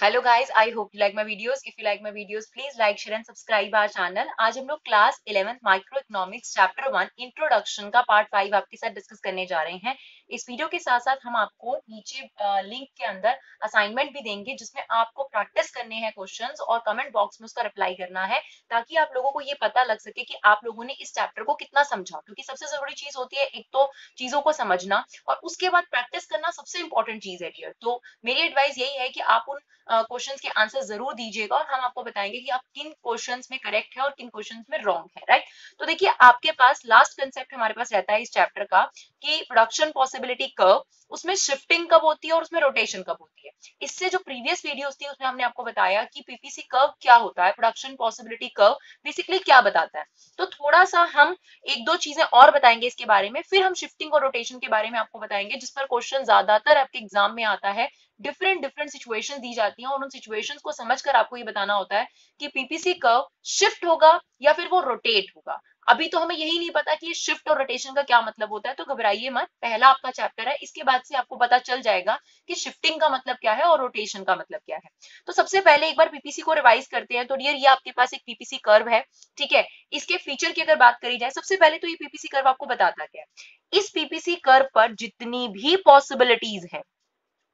Hello guys I hope you like my videos if you like my videos please like share and subscribe our channel आज हम लोग class 11th micro economics chapter 1 introduction का part 5 आपके साथ discuss करने जा रहे हैं। इस वीडियो के साथ साथ हम आपको नीचे लिंक के अंदर असाइनमेंट भी देंगे, जिसमें आपको प्रैक्टिस करने हैं क्वेश्चंस और कमेंट बॉक्स में उसका रिप्लाई करना है, ताकि आप लोगों को ये पता लग सके कि आप लोगों ने इस चैप्टर को कितना समझा। क्योंकि सबसे ज़रूरी चीज़ होती है एक तो चीज़ों को समझना और उसके बाद प्रैक्टिस करना सबसे इंपॉर्टेंट चीज़ है डियर तो मेरी एडवाइस यही है कि आप उन क्वेश्चन के आंसर ज़रूर दीजिएगा और हम आपको बताएँगे कि आप किन क्वेश्चन में करेक्ट है और किन क्वेश्चन में रॉन्ग है राइट तो देखिए, आपके पास लास्ट कंसेप्ट हमारे पास रहता है इस चैप्टर का कि प्रोडक्शन पॉसिबिलिटी कर्व उसमें शिफ्टिंग कब होती है और उसमें रोटेशन कब होती है। इससे जो प्रीवियस वीडियोस थी, उसमें हमने आपको बताया कि पीपीसी कर्व क्या होता है प्रोडक्शन पॉसिबिलिटी कर्व बेसिकली क्या बताता है। तो थोड़ा सा हम एक दो चीज़ें और बताएँगे इसके बारे में, फिर हम शिफ्टिंग और रोटेशन के बारे में आपको बताएँगे, जिस पर क्वेश्चन ज़्यादातर आपके एग्ज़ाम में आता है डिफरेंट डिफरेंट सिचुएशन दी जाती हैं और उन सिचुएशन को समझकर आपको ये बताना होता है कि पीपीसी कर्व शिफ्ट होगा या फिर वो रोटेट होगा। अभी तो हमें यही नहीं पता कि ये शिफ्ट और रोटेशन का क्या मतलब होता है तो घबराइए मत। पहला आपका चैप्टर है, इसके बाद से आपको पता चल जाएगा कि शिफ्टिंग का मतलब क्या है और रोटेशन का मतलब क्या है। तो सबसे पहले एक बार पीपीसी को रिवाइज करते हैं तो डियर ये आपके पास एक पीपीसी कर्व है, ठीक है? इसके फीचर की अगर बात करी जाए, सबसे पहले तो ये पीपीसी कर्व आपको बताता क्या है? इस पीपीसी कर्व पर जितनी भी पॉसिबिलिटीज है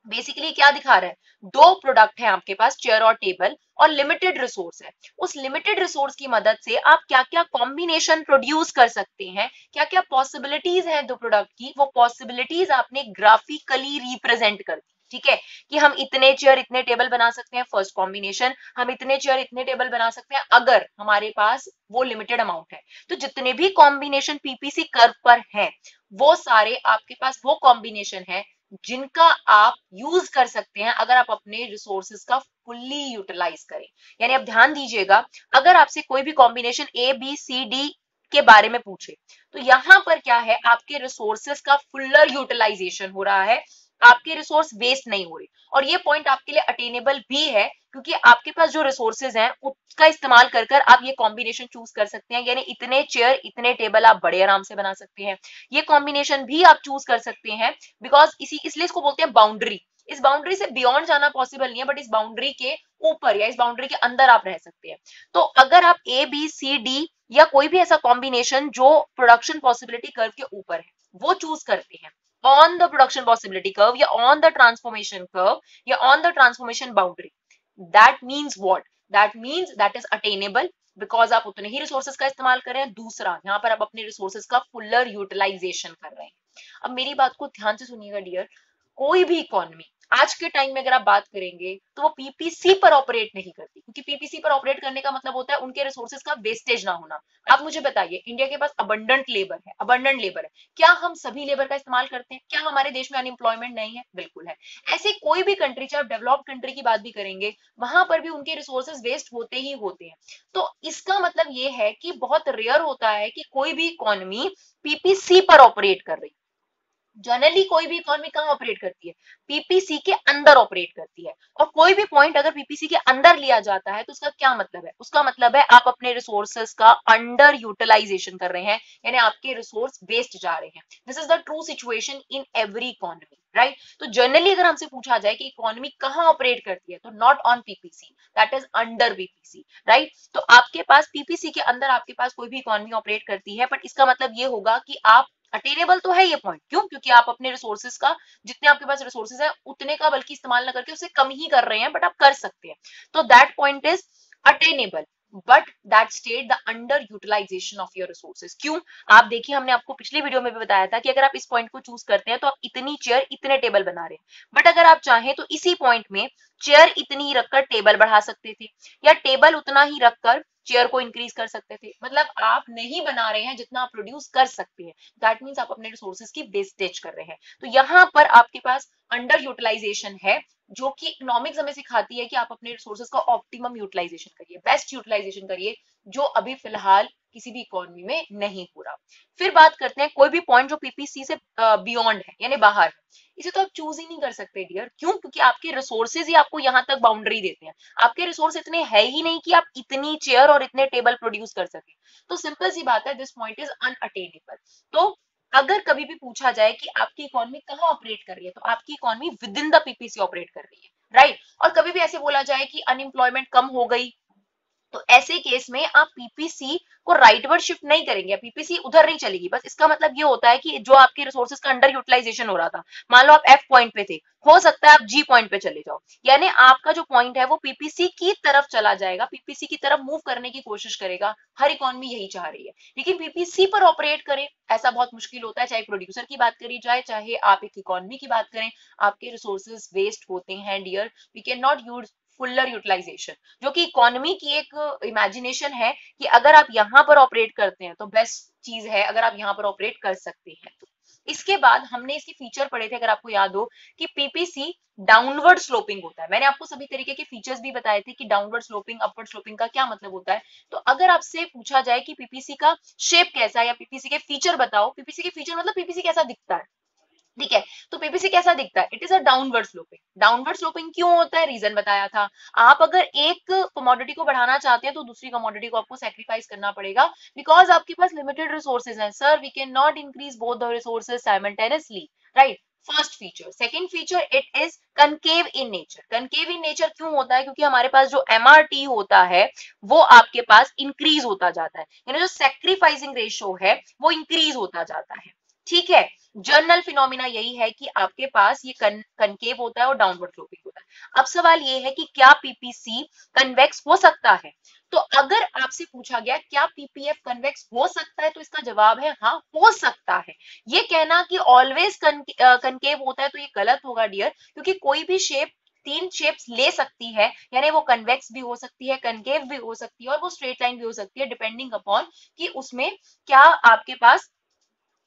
बेसिकली क्या दिखा रहा है? दो प्रोडक्ट है आपके पास चेयर और टेबल और लिमिटेड रिसोर्स है। उस लिमिटेड रिसोर्स की मदद से आप क्या क्या कॉम्बिनेशन प्रोड्यूस कर सकते हैं क्या क्या पॉसिबिलिटीज हैं दो प्रोडक्ट की, वो पॉसिबिलिटीज आपने ग्राफिकली रिप्रेजेंट कर दी, ठीक है? कि हम इतने चेयर इतने टेबल बना सकते हैं फ़र्स्ट कॉम्बिनेशन हम इतने चेयर इतने टेबल बना सकते हैं, अगर हमारे पास वो लिमिटेड अमाउंट है। तो जितने भी कॉम्बिनेशन पीपीसी कर्व पर हैं, वो सारे आपके पास वो कॉम्बिनेशन है जिनका आप यूज़ कर सकते हैं, अगर आप अपने रिसोर्सेज का फुल्ली यूटिलाइज करें। यानी आप ध्यान दीजिएगा, अगर आपसे कोई भी combination A B C D के बारे में पूछे तो यहाँ पर क्या है, आपके रिसोर्सेस का फुल्लर यूटिलाइजेशन हो रहा है। आपके रिसोर्स वेस्ट नहीं हो रही। और ये पॉइंट आपके लिए अटेनेबल भी है, क्योंकि आपके पास जो रिसोर्सेज हैं, उसका इस्तेमाल कर कर आप ये कॉम्बिनेशन चूज़ कर सकते हैं। यानी इतने चेयर इतने टेबल आप बड़े आराम से बना सकते हैं। ये कॉम्बिनेशन भी आप चूज़ कर सकते हैं बिकॉज़ इसी, इसलिए इसको बोलते हैं बाउंड्री इस बाउंड्री से बियॉन्ड जाना पॉसिबल नहीं है बट इस बाउंड्री के ऊपर या इस बाउंड्री के अंदर आप रह सकते हैं। तो अगर आप ए बी सी डी या कोई भी ऐसा कॉम्बिनेशन जो प्रोडक्शन पॉसिबिलिटी कर्व के ऊपर है, वो चूज़ करते हैं। On the production possibility curve या ऑन द ट्रांसफॉर्मेशन कर्व या on the transformation boundary that means what that means that is attainable because आप उतने ही रिसोर्सेज का इस्तेमाल कर रहे हैं। दूसरा, यहाँ पर आप अपने रिसोर्सेज का फुलर यूटिलाइजेशन कर रहे हैं। अब मेरी बात को ध्यान से सुनिएगा डियर कोई भी इकोनॉमी आज के टाइम में अगर आप बात करेंगे तो वो पीपीसी पर ऑपरेट नहीं करती। क्योंकि पीपीसी पर ऑपरेट करने का मतलब होता है उनके रिसोर्सेज का वेस्टेज ना होना। आप मुझे बताइए इंडिया के पास अबंडेंट लेबर है अबंडेंट लेबर है। क्या हम सभी लेबर का इस्तेमाल करते हैं? क्या हमारे देश में अनएम्प्लॉयमेंट नहीं है? बिल्कुल है। ऐसे कोई भी कंट्री चाहे डेवलप्ड कंट्री की बात भी करेंगे, वहाँ पर भी उनके रिसोर्सेज वेस्ट होते ही होते हैं। तो इसका मतलब ये है कि बहुत रेयर होता है कि कोई भी इकोनॉमी पीपीसी पर ऑपरेट कर रही जनरली कोई भी इकोनॉमी कहाँ ऑपरेट करती है? पीपीसी के अंदर ऑपरेट करती है। और कोई भी पॉइंट अगर पीपीसी के अंदर लिया जाता है तो उसका क्या मतलब है? उसका मतलब है आप अपने रिसोर्सेस का अंडर यूटिलाइजेशन कर रहे हैं, यानी आपके रिसोर्स वेस्ट जा रहे हैं। This is the true situation in every economy right तो जनरली अगर हमसे पूछा जाए कि इकोनॉमी कहाँ ऑपरेट करती है तो not on PPC that is under PPC right तो आपके पास पीपीसी के अंदर आपके पास कोई भी इकोनॉमी ऑपरेट करती है बट इसका मतलब ये होगा कि आप अटेनेबल तो है ये पॉइंट क्यों? क्योंकि आप अपने रिसोर्सेज का, जितने आपके पास रिसोर्सेज है, उतने का बल्कि इस्तेमाल ना करके उसे कम ही कर रहे हैं बट आप कर सकते हैं। तो that point is attainable but that state the under utilisation of your resources क्यों? आप देखिए, हमने आपको पिछले वीडियो में भी बताया था कि अगर आप इस पॉइंट को चूज़ करते हैं तो आप इतनी चेयर इतने टेबल बना रहे हैं। बट अगर आप चाहें तो इसी पॉइंट में चेयर इतनी ही रखकर टेबल बढ़ा सकते थे, या टेबल उतना ही रखकर चेयर को इंक्रीज कर सकते थे। मतलब आप नहीं बना रहे हैं जितना आप प्रोड्यूस कर सकते हैं। दैट मीन्स आप अपने रिसोर्सेज की वेस्टेज कर रहे हैं। तो यहाँ पर आपके पास अंडर यूटिलाइजेशन है, जो कि इकोनॉमिक्स हमें सिखाती है कि आप अपने रिसोर्सेज का ऑप्टिमम यूटिलाइजेशन करिए बेस्ट यूटिलाइजेशन करिए, जो अभी फ़िलहाल किसी भी इकोनॉमी में नहीं हो रहा। फिर बात करते हैं, कोई भी पॉइंट जो पीपीसी से बियॉन्ड है, यानी बाहर इसे तो आप चूज़ ही नहीं कर सकते डियर क्यों? क्योंकि आपके रिसोर्सेज ही आपको यहाँ तक बाउंड्री देते हैं। आपके रिसोर्स इतने है ही नहीं कि आप इतनी चेयर और इतने टेबल प्रोड्यूस कर सके। तो सिंपल सी बात है दिस पॉइंट इज़ अनअटेनेबल तो अगर कभी भी पूछा जाए कि आपकी इकोनॉमी कहाँ ऑपरेट कर रही है तो आपकी economy within the PPC operate कर रही है राइट और कभी भी ऐसे बोला जाए कि अनएम्प्लॉयमेंट कम हो गई तो ऐसे केस में आप पीपीसी को राइटवर्ड शिफ्ट नहीं करेंगे पीपीसी उधर नहीं चलेगी। बस इसका मतलब ये होता है कि जो आपके रिसोर्सेज का अंडर यूटिलाइजेशन हो रहा था, मान लो आप एफ़ पॉइंट पे थे, हो सकता है आप जी पॉइंट पे चले जाओ। यानी आपका जो पॉइंट है वो पीपीसी की तरफ़ चला जाएगा पीपीसी की तरफ़ मूव करने की कोशिश करेगा, हर इकोनॉमी यही चाह रही है। लेकिन पीपीसी पर ऑपरेट करें, ऐसा बहुत मुश्किल होता है, चाहे प्रोड्यूसर की बात करी जाए, चाहे आप एक इकोनॉमी की बात करें, आपके रिसोर्सेज वेस्ट होते हैं dear we can not use fuller utilisation जो कि इकोनॉमी की एक इमेजिनेशन है कि अगर आप यहाँ पर ऑपरेट करते हैं तो बेस्ट चीज़ है अगर आप यहाँ पर ऑपरेट कर सकते हैं। इसके बाद हमने इसके फीचर पढ़े थे, अगर आपको याद हो, कि पीपीसी डाउनवर्ड स्लोपिंग होता है। मैंने आपको सभी तरीके के फीचर्स भी बताए थे कि डाउनवर्ड स्लोपिंग अपवर्ड स्लोपिंग का क्या मतलब होता है। तो अगर आपसे पूछा जाए कि पीपीसी का शेप कैसा है या पीपीसी के फीचर बताओ पीपीसी के फीचर मतलब पीपीसी कैसा दिखता है? ठीक है? तो पीपीसी कैसा दिखता है? It is a downward sloping downward sloping क्यों होता है? रीजन बताया था। आप अगर एक कमोडिटी को बढ़ाना चाहते हैं तो दूसरी कमोडिटी को आपको सेक्रीफाइस करना पड़ेगा। बिकॉज़ आपके पास लिमिटेड रिसोर्सेज हैं sir we can not increase both the resources simultaneously right first feature second feature it is concave in nature concave in nature क्यों होता है? क्योंकि हमारे पास जो एमआरटी होता है, वो आपके पास इंक्रीज होता जाता है। यानी जो सेक्रीफाइसिंग रेशियो है, वो इंक्रीज होता जाता है। ठीक है? जर्नल फिनोमिना यही है कि आपके पास ये कन, कनकेव होता है और डाउनवर्ड स्लोपिंग होता है। अब सवाल ये है कि क्या पीपीसी कन्वेक्स हो सकता है? तो अगर आपसे पूछा गया क्या पीपीएफ कन्वेक्स हो सकता है? तो इसका जवाब है हाँ हो सकता है। ये कहना कि ऑलवेज कनकेव होता है तो ये गलत होगा डियर क्योंकि कोई भी शेप तीन शेप्स ले सकती है। यानी वो कन्वेक्स भी हो सकती है कनकेव भी हो सकती है और वो स्ट्रेट लाइन भी हो सकती है डिपेंडिंग अपॉन कि उसमें क्या आपके पास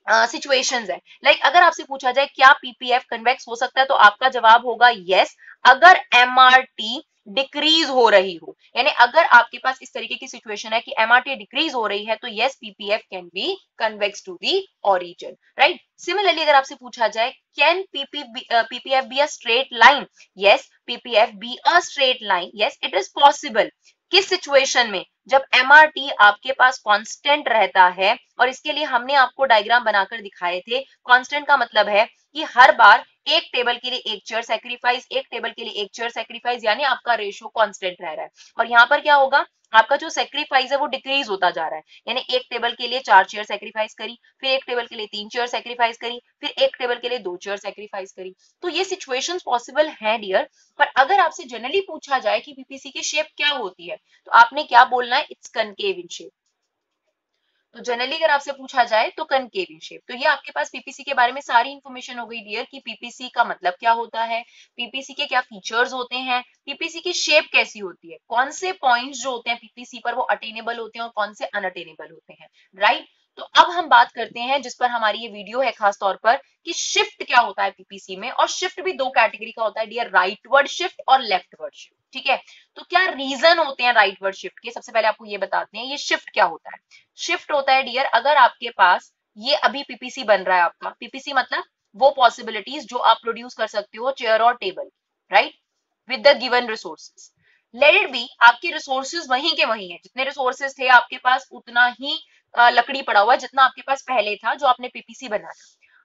सिचुएशंस uh, है। लाइक like, अगर आपसे पूछा जाए क्या पीपीएफ कन्वेक्स हो सकता है तो आपका जवाब होगा यस अगर एमआरटी डिक्रीज हो रही हो यानी अगर आपके पास इस तरीके की सिचुएशन है कि एमआरटी डिक्रीज हो रही है तो yes PPF can be convex to the origin right similarly अगर आपसे पूछा जाए can PPF be a straight line yes PPF be a straight line yes it is possible किस सिचुएशन में? जब एमआरटी आपके पास कांस्टेंट रहता है, और इसके लिए हमने आपको डायग्राम बनाकर दिखाए थे कांस्टेंट का मतलब है कि हर बार एक टेबल के लिए एक चेयर सेक्रीफाइस एक टेबल के लिए एक चेयर सेक्रीफाइस यानी आपका रेशियो कांस्टेंट रह रहा है। और यहाँ पर क्या होगा? आपका जो सेक्रीफाइस है वो डिक्रीज होता जा रहा है। यानी एक टेबल के लिए चार चेयर सेक्रीफाइस करी, फिर एक टेबल के लिए तीन चेयर सेक्रीफाइस करी, फिर एक टेबल के लिए दो चेयर सेक्रीफाइस करी। तो ये सिचुएशन पॉसिबल है डियर पर अगर आपसे जनरली पूछा जाए कि पीपीसी की शेप क्या होती है तो आपने क्या बोलना है? इट्स कनकेव इन शेप तो जनरली अगर आपसे पूछा जाए तो कनकेव शेप तो ये आपके पास पीपीसी के बारे में सारी इंफॉर्मेशन हो गई डियर कि पीपीसी का मतलब क्या होता है पीपीसी के क्या फीचर्स होते हैं पीपीसी की शेप कैसी होती है, कौन से पॉइंट्स जो होते हैं पीपीसी पर वो अटेनेबल होते हैं और कौन से अनअटेनेबल होते हैं राइट तो अब हम बात करते हैं जिस पर हमारी ये वीडियो है खास तौर पर कि शिफ्ट क्या होता है पीपीसी में और शिफ्ट भी दो कैटेगरी का होता है डियर राइट वर्ड शिफ्ट और लेफ़्ट वर्ड शिफ्ट ठीक है? तो क्या रीजन होते हैं राइट वर्ड शिफ्ट के? सबसे पहले आपको ये बताते हैं, ये शिफ्ट क्या होता है? शिफ्ट होता है डियर अगर आपके पास ये अभी पीपीसी बन रहा है आपका पीपीसी मतलब वो पॉसिबिलिटीज जो आप प्रोड्यूस कर सकते हो चेयर और table right with the given resources let it be आपके रिसोर्सेज वहीं के वहीं है। जितने रिसोर्सेज थे आपके पास, उतना ही लकड़ी पड़ा हुआ है जितना आपके पास पहले था, जो आपने पीपीसी बनाया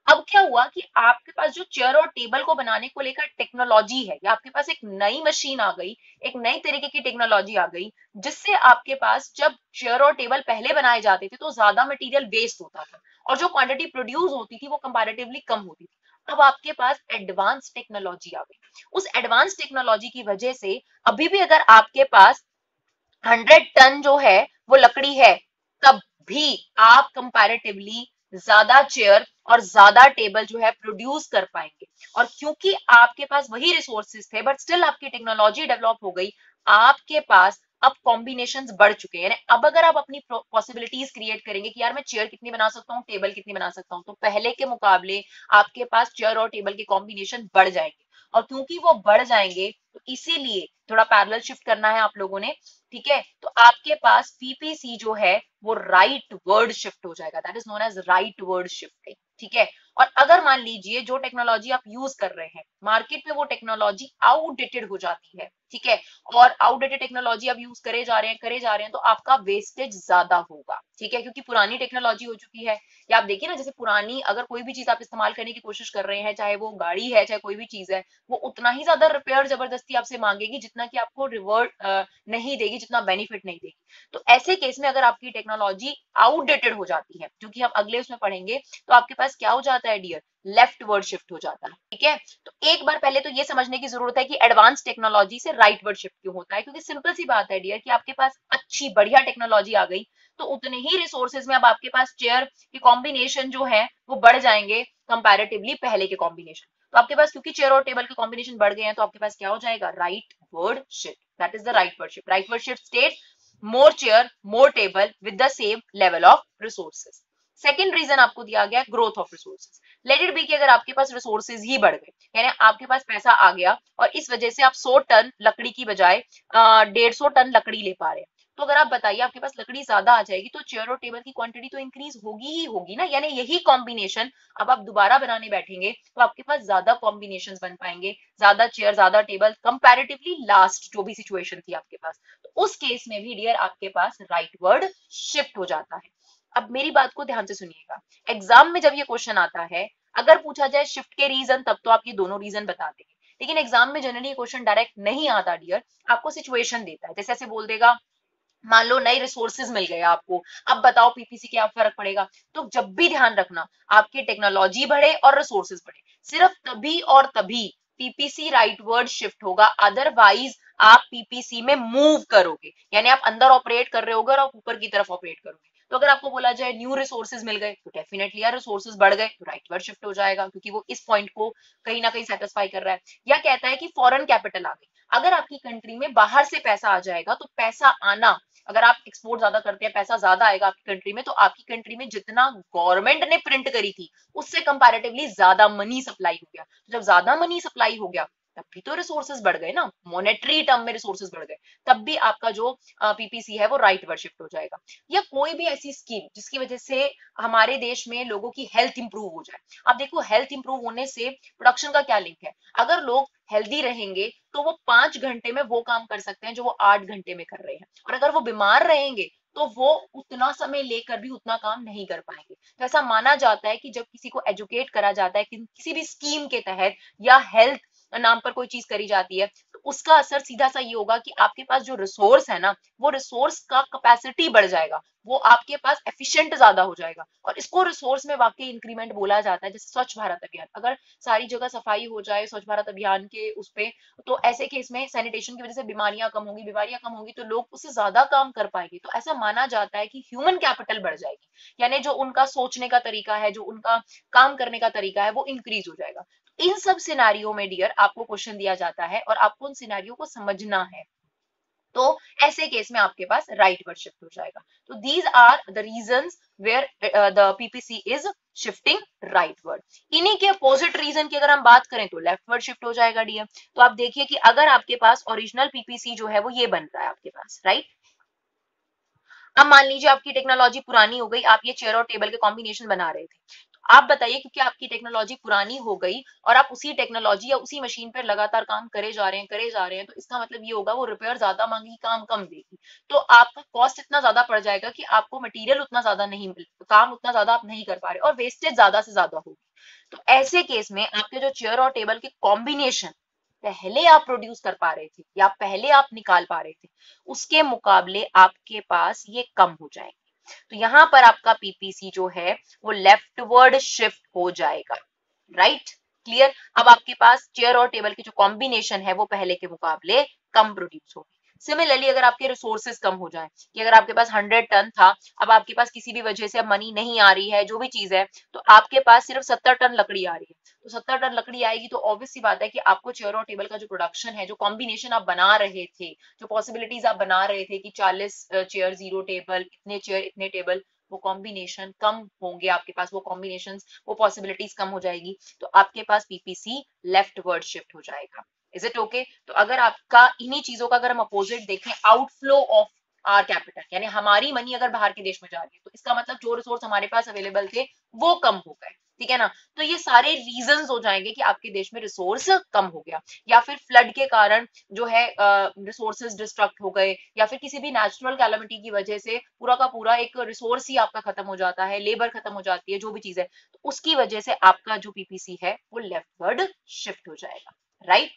अब क्या हुआ कि आपके पास जो चेयर और टेबल को बनाने को लेकर टेक्नोलॉजी है, या आपके पास एक नई मशीन आ गई, एक नई तरीके की टेक्नोलॉजी आ गई, जिससे आपके पास जब चेयर और टेबल पहले बनाए जाते थे तो ज़्यादा मटेरियल वेस्ट होता था और जो क्वांटिटी प्रोड्यूस होती थी वो कंपेरेटिवली कम होती थी। अब आपके पास एडवांस टेक्नोलॉजी आ गई। उस एडवांस टेक्नोलॉजी की वजह से अभी भी अगर आपके पास हंड्रेड टन जो है, वो लकड़ी है, तब भी आप कंपैरेटिवली ज़्यादा चेयर और ज़्यादा टेबल जो है प्रोड्यूस कर पाएँगे। और क्योंकि आपके पास वही रिसोर्सेज थे बट स्टिल आपकी टेक्नोलॉजी डेवलप हो गई, आपके पास अब कॉम्बिनेशन बढ़ चुके हैं। अब अगर आप अपनी पॉसिबिलिटीज क्रिएट करेंगे कि यार मैं चेयर कितनी बना सकता हूँ टेबल कितनी बना सकता हूँ तो पहले के मुकाबले आपके पास चेयर और टेबल के कॉम्बिनेशन बढ़ जाएँगे। और क्योंकि वो बढ़ जाएँगे तो इसीलिए थोड़ा पैरल शिफ्ट करना है आप लोगों ने, ठीक है? तो आपके पास पीपीसी जो है, वो राइट वर्ड शिफ्ट हो जाएगा। That is known as rightward shifting ठीक है? और अगर मान लीजिए जो टेक्नोलॉजी आप यूज़ कर रहे हैं मार्केट में वो टेक्नोलॉजी आउटडेटेड हो जाती है ठीक है? और आउटडेटेड टेक्नोलॉजी आप यूज़ करे जा रहे हैं, करे जा रहे हैं तो आपका वेस्टेज ज़्यादा होगा, ठीक है? क्योंकि पुरानी टेक्नोलॉजी हो चुकी है। या आप देखिए ना, जैसे पुरानी अगर कोई भी चीज़ आप इस्तेमाल करने की कोशिश कर रहे हैं, चाहे वो गाड़ी है, चाहे कोई भी चीज़ है, वो उतना ही ज़्यादा रिपेयर ज़बरदस्ती आपसे मांगेगी जितना की आपको रिवर्ट नहीं देगी, जितना बेनिफिट नहीं देगी। तो ऐसे केस में अगर आपकी टेक्नोलॉजी आउटडेटेड हो जाती है क्योंकि हम अगले उसमें पढ़ेंगे तो आपके पास क्या हो जाता है डियर लेफ़्ट वर्ड शिफ्ट हो जाता है, ठीक है? तो एक बार पहले तो ये समझने की ज़रूरत है कि एडवांस टेक्नोलॉजी से राइट वर्ड शिफ्ट क्यों होता है? क्योंकि सिंपल सी बात है डियर कि आपके पास अच्छी, बढ़िया टेक्नोलॉजी आ गई तो उतने ही रिसोर्सेज में अब आपके पास चेयर के कॉम्बिनेशन जो है, वो बढ़ जाएँगे कंपेरेटिवली पहले के कॉम्बिनेशन तो आपके पास, क्योंकि चेयर और टेबल के कॉम्बिनेशन बढ़ गए हैं तो आपके पास क्या हो जाएगा? Rightward shift that is the rightward shift rightward shift state more chair more table with the same level of resources second reason आपको दिया गया growth of resources let it be कि अगर आपके पास रिसोर्सेज ही बढ़ गए, यानी आपके पास पैसा आ गया और इस वजह से आप 100 टन लकड़ी की बजाय डेढ़ सौ टन लकड़ी ले पा रहे हैं। तो अगर आप बताइए आपके पास लकड़ी ज़्यादा आ जाएगी तो चेयर और टेबल की क्वांटिटी तो इंक्रीज होगी ही होगी ना? यानी यही कॉम्बिनेशन अब आप दोबारा बनाने बैठेंगे तो आपके पास ज़्यादा कॉम्बिनेशन बन पाएँगे, ज़्यादा चेयर ज़्यादा टेबल कंपैरेटिवली लास्ट जो भी सिचुएशन थी आपके पास। तो उस केस में भी डियर आपके पास राइट वर्ड शिफ्ट हो जाता है। अब मेरी बात को ध्यान से सुनिएगा। एग्ज़ाम में जब ये क्वेश्चन आता है, अगर पूछा जाए शिफ्ट के रीजन तब तो आप ये दोनों रीजन बता देंगे। लेकिन एग्ज़ाम में जनरली क्वेश्चन डायरेक्ट नहीं आता डियर आपको सिचुएशन देता है। जैसे ऐसे बोल देगा, मान लो नए रिसोर्सेज मिल गए आपको, अब बताओ पीपीसी क्या फ़र्क पड़ेगा? तो जब भी ध्यान रखना, आपकी टेक्नोलॉजी बढ़े और रिसोर्सेज बढ़े। सिर्फ़ तभी और तभी पीपीसी राइट वर्ड शिफ्ट होगा अदरवाइज़ आप पीपीसी में मूव करोगे। यानी आप अंदर ऑपरेट कर रहे होगे और आप ऊपर की तरफ़ ऑपरेट करोगे। तो अगर आपको बोला जाए न्यू रिसोर्सेज मिल गए तो डेफिनेटली यार रिसोर्सेज बढ़ गए तो राइट वर्ड शिफ्ट हो जाएगा, क्योंकि वो इस पॉइंट को कहीं ना कहीं सेटिस्फाई कर रहा है। या कहता है कि फॉरन कैपिटल आ गई। अगर आपकी कंट्री में बाहर से पैसा आ जाएगा तो पैसा आना, अगर आप एक्सपोर्ट ज़्यादा करते हैं, पैसा ज़्यादा आएगा आपकी कंट्री में तो आपकी कंट्री में जितना गवर्नमेंट ने प्रिंट करी थी, उससे कंपैरेटिवली ज़्यादा मनी सप्लाई हो गया। तो जब ज़्यादा मनी सप्लाई हो गया तब भी तो रिसोर्सेज बढ़ गए ना। मोनेटरी टर्म में रिसोर्सेज बढ़ गए। तब भी आपका जो पीपीसी है वो राइट वर्ड शिफ्ट हो जाएगा। या कोई भी ऐसी स्कीम जिसकी वजह से हमारे देश में लोगों की हेल्थ इंप्रूव हो जाए। आप देखो हेल्थ इंप्रूव होने से प्रोडक्शन का क्या लिंक है? अगर लोग हेल्दी रहेंगे तो वो पाँच घंटे में वो काम कर सकते हैं जो वो आठ घंटे में कर रहे हैं। और अगर वो बीमार रहेंगे तो वो उतना समय लेकर भी उतना काम नहीं कर पाएँगे। तो ऐसा माना जाता है कि जब किसी को एजुकेट करा जाता है कि किसी भी स्कीम के तहत या हेल्थ नाम पर कोई चीज़ करी जाती है तो उसका असर सीधा सा ये होगा कि आपके पास जो रिसोर्स है ना, वो रिसोर्स का कैपेसिटी बढ़ जाएगा, वो आपके पास एफिशिएंट ज़्यादा हो जाएगा और इसको रिसोर्स में वाकई इंक्रीमेंट बोला जाता है, जैसे स्वच्छ भारत अभियान। अगर सारी जगह सफ़ाई हो जाए स्वच्छ भारत अभियान के उस पे तो ऐसे केस में सैनिटेशन की वजह से बीमारियाँ कम होंगी, बीमारियाँ कम होंगी तो लोग उससे ज़्यादा काम कर पाएँगे। तो ऐसा माना जाता है कि ह्यूमन कैपिटल बढ़ जाएगी, यानी जो उनका सोचने का तरीका है, जो उनका काम करने का तरीका है, वो इंक्रीज हो जाएगा। इन सब सिनारियों में डियर आपको क्वेश्चन दिया जाता है और आपको उन सिनारियों को समझना है। तो ऐसे केस में आपके पास राइट वर्ड शिफ्ट हो जाएगा। तो these are the reason where the PPC is shifting rightward इन्हीं के अपोजिट रीजन की अगर हम बात करें तो लेफ़्ट वर्ड शिफ्ट हो जाएगा डियर तो आप देखिए कि अगर आपके पास ओरिजिनल पीपीसी जो है वो ये बन रहा है आपके पास राइट अब मान लीजिए आपकी टेक्नोलॉजी पुरानी हो गई, आप ये चेयर और टेबल के कॉम्बिनेशन बना रहे थे। आप बताइए क्योंकि आपकी टेक्नोलॉजी पुरानी हो गई और आप उसी टेक्नोलॉजी या उसी मशीन पर लगातार काम करे जा रहे हैं, करे जा रहे हैं तो इसका मतलब ये होगा वो रिपेयर ज़्यादा मांगेगी काम कम देगी। तो आपका कॉस्ट इतना ज़्यादा पड़ जाएगा कि आपको मटीरियल उतना ज़्यादा नहीं मिल, काम उतना ज़्यादा आप नहीं कर पा रहे और वेस्टेज ज़्यादा से ज़्यादा होगी। तो ऐसे केस में आपके जो चेयर और टेबल के कॉम्बिनेशन पहले आप प्रोड्यूस कर पा रहे थे या पहले आप निकाल पा रहे थे, उसके मुकाबले आपके पास ये कम हो जाएँगे। तो यहाँ पर आपका पीपीसी जो है, वो लेफ्टवर्ड शिफ्ट हो जाएगा राइट क्लियर अब आपके पास चेयर और टेबल के जो कॉम्बिनेशन है, वो पहले के मुकाबले कम प्रोड्यूस होगी। सिमिलरली अगर आपके रिसोर्सेज कम हो जाए, कि अगर आपके पास हंड्रेड टन था, अब आपके पास किसी भी वजह से अब मनी नहीं आ रही है, जो भी चीज़ है तो आपके पास सिर्फ़ सत्तर टन लकड़ी आ रही है। तो सत्तर टन लकड़ी आएगी तो ऑब्वियस सी बात है कि आपको चेयर और टेबल का जो प्रोडक्शन है, जो कॉम्बिनेशन आप बना रहे थे, जो पॉसिबिलिटीज आप बना रहे थे कि चालीस चेयर ज़ीरो टेबल इतने चेयर इतने टेबल वो कॉम्बिनेशन कम होंगे आपके पास, वो कॉम्बिनेशन वो पॉसिबिलिटीज कम हो जाएगी तो आपके पास पीपीसी लेफ़्ट वर्ड शिफ्ट हो जाएगा। इज़ इट ओके तो अगर आपका, इन्हीं चीज़ों का अगर हम अपोजिट देखें आउटफ्लो ऑफ़ आर कैपिटल यानी हमारी मनी अगर बाहर के देश में जा रही है तो इसका मतलब जो रिसोर्स हमारे पास अवेलेबल थे, वो कम हो गए, ठीक है ना? तो ये सारे रीजंस हो जाएँगे कि आपके देश में रिसोर्स कम हो गया, या फिर फ्लड के कारण जो है रिसोर्सेज डिस्ट्रक्ट हो गए, या फिर किसी भी नेचुरल कैलमिटी की वजह से पूरा का पूरा एक रिसोर्स ही आपका खत्म हो जाता है लेबर खत्म हो जाती है, जो भी चीज़ है तो उसकी वजह से आपका जो पीपीसी है, वो लेफ्टवर्ड शिफ्ट हो जाएगा राइट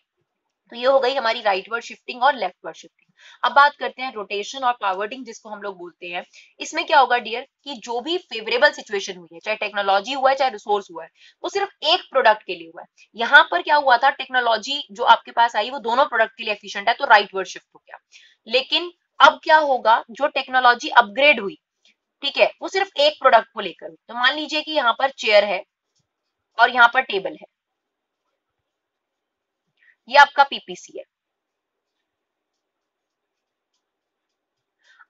तो ये हो गई हमारी राइट वर्ड शिफ्टिंग और लेफ़्ट वर्ड शिफ्टिंग अब बात करते हैं रोटेशन और पावर्टिंग जिसको हम लोग बोलते हैं। इसमें क्या होगा डियर कि जो भी फेवरेबल सिचुएशन हुई है, चाहे टेक्नोलॉजी हुआ है, चाहे रिसोर्स हुआ है, वो सिर्फ़ एक प्रोडक्ट के लिए हुआ है। यहाँ पर क्या हुआ था टेक्नोलॉजी जो आपके पास आई, वो दोनों प्रोडक्ट के लिए एफिशियंट है तो राइट वर्ड शिफ्ट हो गया। लेकिन अब क्या होगा, जो टेक्नोलॉजी अपग्रेड हुई, ठीक है, वो सिर्फ़ एक प्रोडक्ट को लेकर तो मान लीजिए कि यहाँ पर चेयर है और यहाँ पर टेबल है। ये आपका पीपीसी है।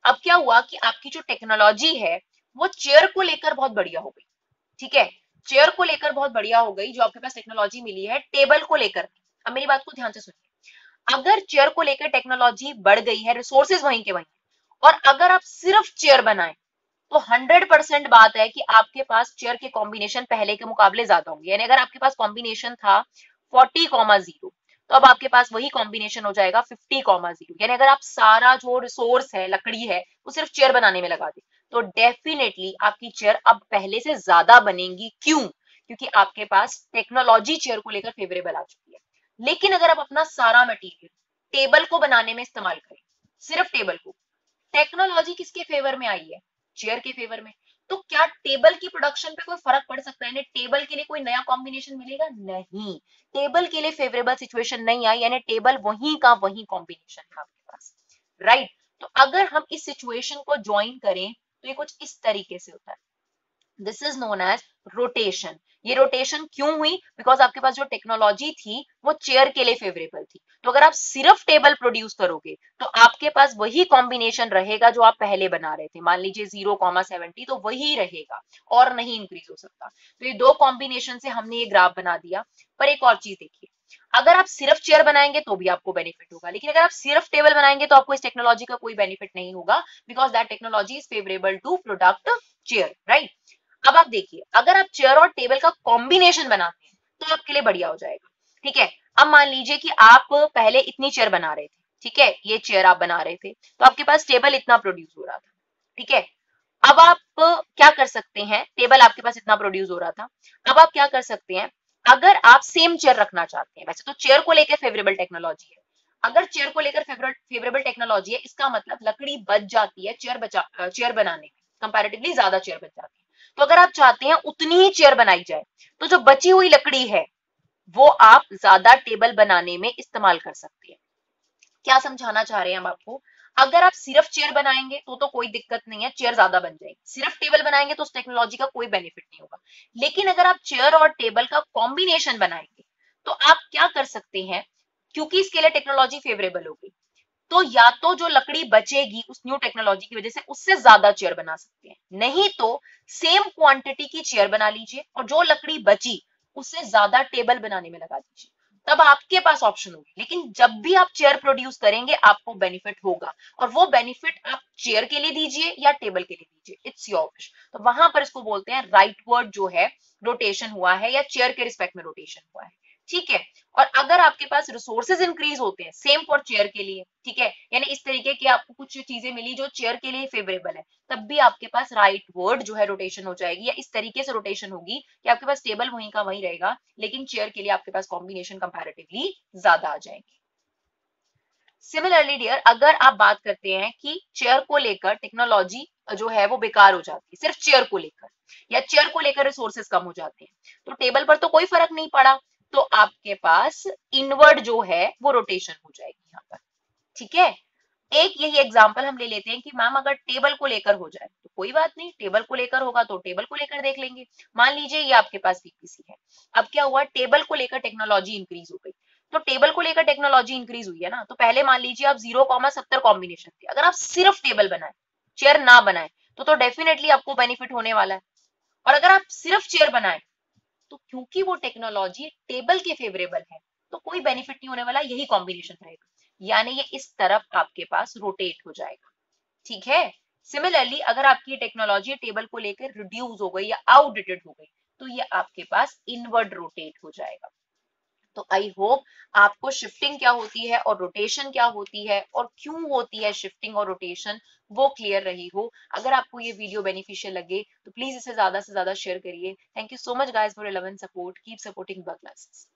अब क्या हुआ कि आपकी जो टेक्नोलॉजी है, वो चेयर को लेकर बहुत बढ़िया हो गई, ठीक है? चेयर को लेकर बहुत बढ़िया हो गई, जो आपके पास टेक्नोलॉजी मिली है टेबल को लेकर। अब मेरी बात को ध्यान से सुनिए। अगर चेयर को लेकर टेक्नोलॉजी बढ़ गई है रिसोर्सेज वहीं के वहीं, और अगर आप सिर्फ़ चेयर बनाए तो 100 परसेंट बात है कि आपके पास चेयर के कॉम्बिनेशन पहले के मुकाबले ज़्यादा होंगे। यानी अगर आपके पास कॉम्बिनेशन था 40 कॉमा ज़ीरो तो अब आपके पास वही कॉम्बिनेशन हो जाएगा फिफ्टी कॉमा ज़ीरो यानी अगर आप सारा जो रिसोर्स है, लकड़ी है, वो सिर्फ़ चेयर बनाने में लगा दे तो डेफिनेटली आपकी चेयर अब पहले से ज़्यादा बनेगी. क्यों? क्योंकि आपके पास टेक्नोलॉजी चेयर को लेकर फेवरेबल आ चुकी है. लेकिन अगर आप अपना सारा मटीरियल टेबल को बनाने में इस्तेमाल करें, सिर्फ़ टेबल को टेक्नोलॉजी किसके फेवर में आई है? चेयर के फेवर में. तो क्या टेबल की प्रोडक्शन पे कोई फ़र्क पड़ सकता है? टेबल के लिए कोई नया कॉम्बिनेशन मिलेगा? नहीं। टेबल के लिए फेवरेबल सिचुएशन नहीं आई, यानी टेबल वही का वही कॉम्बिनेशन है आपके पास। राइट तो अगर हम इस सिचुएशन को ज्वाइन करें तो ये कुछ इस तरीके से होता है। This is known as rotation ये रोटेशन क्यों हुई? बिकॉज़ आपके पास जो टेक्नोलॉजी थी, वो चेयर के लिए फेवरेबल थी। तो अगर आप सिर्फ़ टेबल प्रोड्यूस करोगे तो आपके पास वही कॉम्बिनेशन रहेगा जो आप पहले बना रहे थे। मान लीजिए ज़ीरो कॉमा सेवेंटी तो वही रहेगा, और नहीं इंक्रीज हो सकता। तो ये दो कॉम्बिनेशन से हमने ये ग्राफ बना दिया। पर एक और चीज़ देखिए, अगर आप सिर्फ़ चेयर बनाएँगे तो भी आपको बेनिफिट होगा। लेकिन अगर आप सिर्फ़ टेबल बनाएँगे तो आपको इस टेक्नोलॉजी का कोई बेनिफिट नहीं होगा because that technology is favourable to product chair right अब आप देखिए, अगर आप चेयर और टेबल का कॉम्बिनेशन बनाते हैं तो आपके लिए बढ़िया हो जाएगा। ठीक है? अब मान लीजिए कि आप पहले इतनी चेयर बना रहे थे, ठीक है? ये चेयर आप बना रहे थे तो आपके पास टेबल इतना प्रोड्यूस हो रहा था, ठीक है? अब आप क्या कर सकते हैं? टेबल आपके पास इतना प्रोड्यूस हो रहा था। अब आप क्या कर सकते हैं? अगर आप सेम चेयर रखना चाहते हैं, वैसे तो चेयर को लेकर फेवरेबल टेक्नोलॉजी है। अगर चेयर को लेकर फेवरेबल टेक्नोलॉजी है, इसका मतलब लकड़ी बच जाती है चेयर बचा चेयर बनाने में। कंपेरेटिवली ज़्यादा चेयर बच जाती है। तो अगर आप चाहते हैं उतनी ही चेयर बनाई जाए तो जो बची हुई लकड़ी है, वो आप ज़्यादा टेबल बनाने में इस्तेमाल कर सकते हैं। क्या समझाना चाह रहे हैं हम आपको? अगर आप सिर्फ़ चेयर बनाएँगे तो तो कोई दिक्कत नहीं है चेयर ज़्यादा बन जाएगी। सिर्फ़ टेबल बनाएँगे तो उस टेक्नोलॉजी का कोई बेनिफिट नहीं होगा। लेकिन अगर आप चेयर और टेबल का कॉम्बिनेशन बनाएँगे तो आप क्या कर सकते हैं? क्योंकि इसके लिए टेक्नोलॉजी फेवरेबल होगी। तो या तो जो लकड़ी बचेगी उस न्यू टेक्नोलॉजी की वजह से उससे ज़्यादा चेयर बना सकते हैं। नहीं तो सेम क्वांटिटी की चेयर बना लीजिए और जो लकड़ी बची उससे ज़्यादा टेबल बनाने में लगा दीजिए। तब आपके पास ऑप्शन होगी। लेकिन जब भी आप चेयर प्रोड्यूस करेंगे, आपको बेनिफिट होगा। और वो बेनिफिट आप चेयर के लिए दीजिए या टेबल के लिए दीजिए। इट्स योर विश तो वहाँ पर इसको बोलते हैं राइट वर्ड जो है रोटेशन हुआ है या चेयर के रिस्पेक्ट में रोटेशन हुआ है। ठीक है? और अगर आपके पास रिसोर्सेज इंक्रीज होते हैं सेम फॉर चेयर के लिए, ठीक है? यानी इस तरीके की आपको कुछ चीज़ें मिली जो चेयर के लिए फेवरेबल है, तब भी आपके पास राइट right वर्ड जो है रोटेशन हो जाएगी या इस तरीके से रोटेशन होगी कि आपके पास टेबल वहीं का वहीं रहेगा, लेकिन चेयर के लिए आपके पास कॉम्बिनेशन कंपेरेटिवली ज़्यादा आ जाएँगे। सिमिलरली डियर अगर आप बात करते हैं कि चेयर को लेकर टेक्नोलॉजी जो है वो बेकार हो जाती है, सिर्फ़ चेयर को लेकर, या चेयर को लेकर रिसोर्सेज कम हो जाते हैं तो टेबल पर तो कोई फ़र्क नहीं पड़ा। तो आपके पास इनवर्ड जो है, वो रोटेशन हो जाएगी यहाँ पर। ठीक है? एक यही एग्ज़ाम्पल हम ले लेते हैं कि मैम अगर टेबल को लेकर हो जाए तो कोई बात नहीं टेबल को लेकर होगा तो टेबल को लेकर देख लेंगे। मान लीजिए ये आपके पास पीपीसी है। अब क्या हुआ? टेबल को लेकर टेक्नोलॉजी इंक्रीज हो गई। तो टेबल को लेकर टेक्नोलॉजी इंक्रीज हुई है ना तो पहले मान लीजिए आप ज़ीरो कॉमा सत्तर कॉम्बिनेशन थे। अगर आप सिर्फ़ टेबल बनाए चेयर ना बनाए तो तो डेफिनेटली आपको बेनिफिट होने वाला है। और अगर आप सिर्फ़ चेयर बनाए तो क्योंकि वो टेक्नोलॉजी टेबल के फेवरेबल है तो कोई बेनिफिट नहीं होने वाला, यही कॉम्बिनेशन रहेगा। यानी ये इस तरफ़ आपके पास रोटेट हो जाएगा। ठीक है? सिमिलरली अगर आपकी टेक्नोलॉजी टेबल को लेकर रिड्यूस हो गई या आउटडेटेड हो गई तो ये आपके पास इनवर्ड रोटेट हो जाएगा। तो आई होप आपको शिफ्टिंग क्या होती है और रोटेशन क्या होती है और क्यों होती है शिफ्टिंग और रोटेशन वो क्लियर रही हो। अगर आपको ये वीडियो बेनिफिशियल लगे तो प्लीज़ इसे ज़्यादा से ज़्यादा शेयर करिए। Thank you so much guys for eleven support keep supporting classes